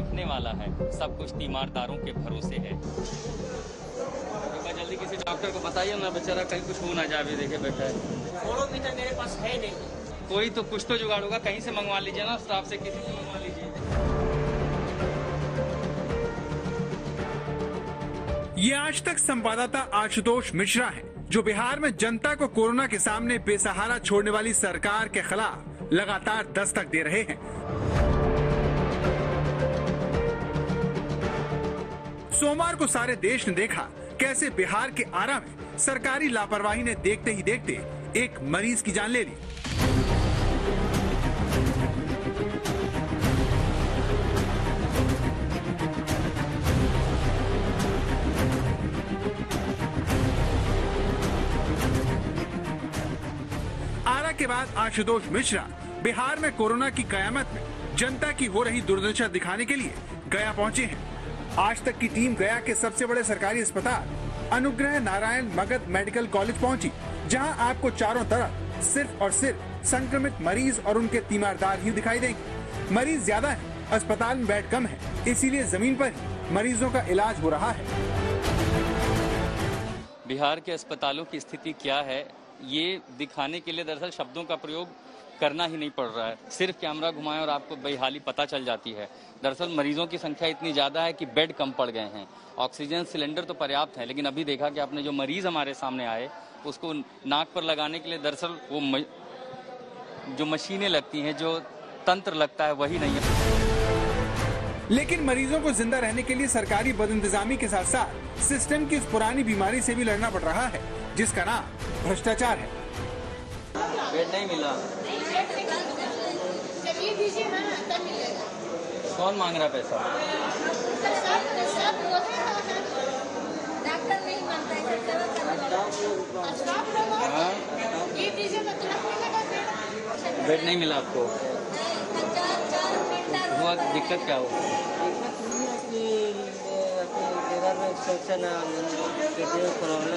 दिखने वाला है। सब कुछ तीमारदारों के भरोसे है। जल्दी किसी डॉक्टर को बताइए ना बेचारा कहीं कुछ हो ना जाए देखे बैठा है। फ़ोटो मेरे पास है नहीं। कोई तो कुछ तो जुगाड़ होगा कहीं से मंगवा लीजिए ना स्टाफ से किसी से मंगवा लीजिए। ये आज तक संवाददाता आशुतोष मिश्रा हैं, जो बिहार में जनता को कोरोना के सामने बेसहारा छोड़ने वाली सरकार के खिलाफ लगातार दस्तक दे रहे हैं। सोमवार को सारे देश ने देखा कैसे बिहार के आरा में सरकारी लापरवाही ने देखते ही देखते एक मरीज़ की जान ले ली। आरा के बाद आशुतोष मिश्रा बिहार में कोरोना की कयामत में जनता की हो रही दुर्दशा दिखाने के लिए गया पहुँचे हैं। आज तक की टीम गया के सबसे बड़े सरकारी अस्पताल, अनुग्रह नारायण मगध मेडिकल कॉलेज पहुँची, जहाँ आपको चारों तरफ़ सिर्फ़ और सिर्फ़ संक्रमित मरीज़ और उनके तीमारदार ही दिखाई देंगे। मरीज़ ज़्यादा है, अस्पताल में बेड कम है, इसीलिए ज़मीन पर मरीजों का इलाज हो रहा है। बिहार के अस्पतालों की स्थिति क्या है, ये दिखाने के लिए दरअसल शब्दों का प्रयोग करना ही नहीं पड़ रहा है। सिर्फ़ कैमरा घुमाएँ और आपको बेहाली पता चल जाती है। दरअसल मरीजों की संख्या इतनी ज़्यादा है कि बेड कम पड़ गए हैं। ऑक्सीजन सिलेंडर तो पर्याप्त है लेकिन अभी देखा कि आपने जो मरीज़ हमारे सामने आए उसको नाक पर लगाने के लिए दरअसल वो म... जो मशीनें लगती हैं जो तंत्र लगता है वही नहीं है। लेकिन मरीजों को ज़िंदा रहने के लिए सरकारी बदइंतजामी के साथ साथ सिस्टम की उस पुरानी बीमारी से भी लड़ना पड़ रहा है जिसका नाम भ्रष्टाचार है। बेड नहीं मिला। दीजिए मांग रहा पैसा? बेड बेड नहीं मिला आपको? मिनट हुआ दिक्कत क्या हो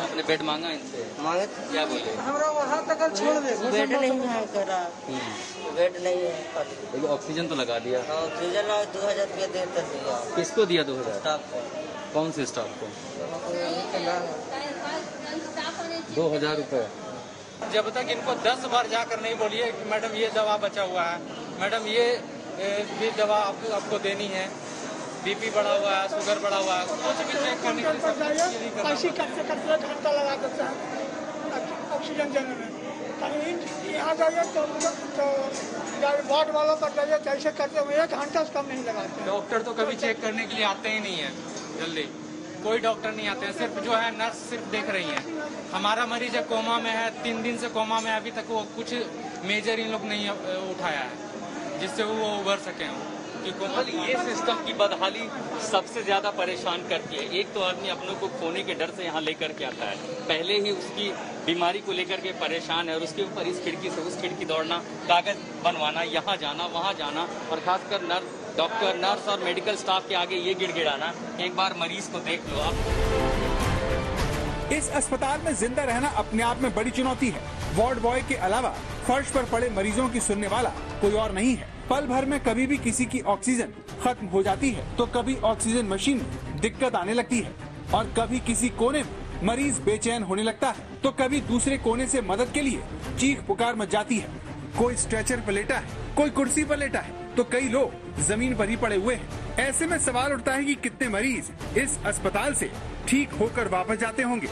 आपने बेड मांगा इनसे? मांगे? क्या बोले? हमरा वहाँ तक छोड़ दे। बेड नहीं है करा बेड नहीं है। ऑक्सीजन तो लगा दिया। ऑक्सीजन दो हज़ार रुपया देता दिया। किसको दिया दो हज़ार? कौन से स्टाफ को? दो हज़ार रुपए जब तक इनको दस बार जाकर नहीं बोलिए कि मैडम ये दवा बचा हुआ है। मैडम ये भी दवा आप, आपको देनी है। बीपी बढ़ा हुआ है शुगर बढ़ा हुआ है कुछ भी चेक करने के लिए करते करते घंटा लगा देते हैं ऑक्सीजन देने में कहीं यहाँ जाइए तो तो वार्ड वालों पर जाइए करते हुए एक घंटा से कम नहीं लगाते डॉक्टर तो कभी चेक करने के लिए आते ही नहीं है जल्दी। कोई डॉक्टर नहीं आते हैं सिर्फ़ जो है नर्स सिर्फ़ देख रही है। हमारा मरीज़ है कोमा में है तीन दिन से कोमा में अभी तक वो कुछ मेजर इन लोग नहीं उठाया है जिससे वो उभर सके कि ये सिस्टम की बदहाली सबसे ज़्यादा परेशान करती है। एक तो आदमी अपनों को खोने के डर से यहाँ लेकर के आता है। पहले ही उसकी बीमारी को लेकर के परेशान है और उसके ऊपर इस खिड़की से उस खिड़की दौड़ना, कागज़ बनवाना, यहाँ जाना, वहाँ जाना और खासकर नर्स, डॉक्टर, नर्स और मेडिकल स्टाफ के आगे ये गिड़गिड़ाना। एक बार मरीज़ को देख लो आप। इस अस्पताल में ज़िंदा रहना अपने आप में बड़ी चुनौती है। वार्ड बॉय के अलावा फर्श पर पड़े मरीजों की सुनने वाला कोई और नहीं है। पल भर में कभी भी किसी की ऑक्सीजन खत्म हो जाती है तो कभी ऑक्सीजन मशीन में दिक्कत आने लगती है और कभी किसी कोने में मरीज़ बेचैन होने लगता है तो कभी दूसरे कोने से मदद के लिए चीख पुकार मच जाती है। कोई स्ट्रेचर पर लेटा है, कोई कुर्सी पर लेटा है तो कई लोग ज़मीन पर ही पड़े हुए हैं। ऐसे में सवाल उठता है कि कितने मरीज़ इस अस्पताल से ठीक होकर वापस जाते होंगे?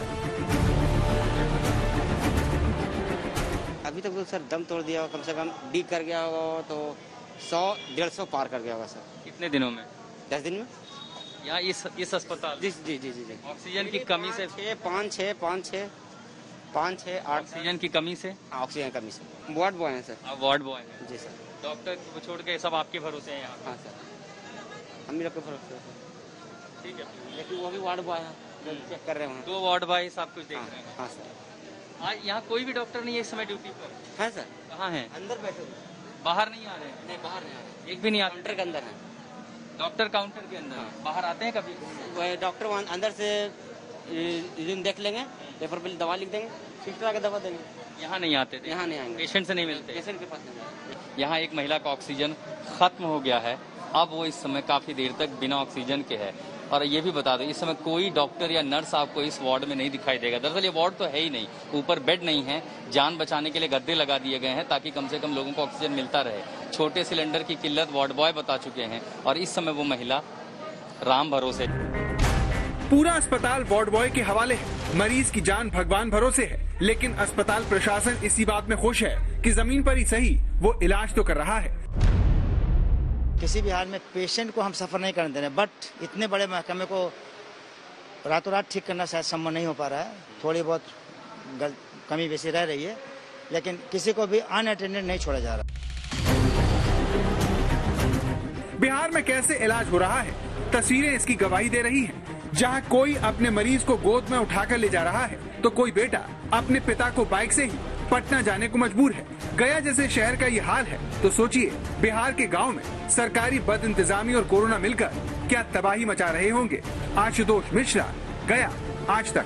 अभी तक तो सर दम तोड़ दिया होगा कम से कम डी कर गया होगा तो सौ डेढ़ सौ पार कर गया होगा सर। कितने दिनों में? दस दिन में। यहाँ इस इस अस्पताल? जी जी जी जी जी। ऑक्सीजन की कमी से? छः पाँच छः पाँच छः पाँच छः आठ। ऑक्सीजन की कमी से? हाँ, ऑक्सीजन कमी से। वार्ड बॉय हैं सर। आप वार्ड बॉय हैं। जी सर। डॉक्टर को छोड़ के सब आपके भरोसे हैं यहाँ? हाँ सर। हम भी लोग के भरोसे हैं ठीक है। लेकिन वो भी वार्ड बॉय है चेक कर रहे हैं दो वार्ड बॉय सब कुछ देख हाँ रहे हैं। हाँ सर। आज यहाँ कोई भी डॉक्टर नहीं है इस समय ड्यूटी पर। है सर। कहाँ है? अंदर बैठे। बाहर नहीं आ रहे हैं? नहीं बाहर नहीं आ रहे। एक भी नहीं काउंटर के अंदर है। डॉक्टर काउंटर के अंदर। हैं। बाहर आते हैं कभी? डॉक्टर वहाँ अंदर से रिज्यूम देख लेंगे पेपर पे दवा लिख देंगे सिस्टर आके दवा देंगे। यहाँ नहीं आते थे। यहाँ नहीं आएँगे। पेशेंट से नहीं मिलते। पेशेंट के पास नहीं यहाँ एक महिला का ऑक्सीजन खत्म हो गया है। अब वो इस समय काफ़ी देर तक बिना ऑक्सीजन के है। और ये भी बता दो, इस समय कोई डॉक्टर या नर्स आपको इस वार्ड में नहीं दिखाई देगा। दरअसल ये वार्ड तो है ही नहीं, ऊपर बेड नहीं है, जान बचाने के लिए गद्दे लगा दिए गए हैं ताकि कम से कम लोगों को ऑक्सीजन मिलता रहे। छोटे सिलेंडर की किल्लत वार्ड बॉय बता चुके हैं और इस समय वो महिला राम भरोसे। पूरा अस्पताल वार्ड बॉय के हवाले है। मरीज़ की जान भगवान भरोसे है, लेकिन अस्पताल प्रशासन इसी बात में खुश है कि ज़मीन पर ही सही वो इलाज तो कर रहा है। किसी भी हाल में पेशेंट को हम सफ़र नहीं करने दे रहे बट इतने बड़े महकमे को रातों रात ठीक करना शायद संभव नहीं हो पा रहा है। थोड़ी बहुत गल, कमी बेसी रह रही है लेकिन किसी को भी अनअटेंडेड नहीं छोड़ा जा रहा। बिहार में कैसे इलाज हो रहा है? तस्वीरें इसकी गवाही दे रही हैं। जहाँ कोई अपने मरीज़ को गोद में उठाकर ले जा रहा है तो कोई बेटा अपने पिता को बाइक से ही पटना जाने को मजबूर है। गया जैसे शहर का ये हाल है तो सोचिए, बिहार के गाँव में सरकारी बद इंतजामी और कोरोना मिलकर क्या तबाही मचा रहे होंगे? आशुतोष मिश्रा, गया, आज तक।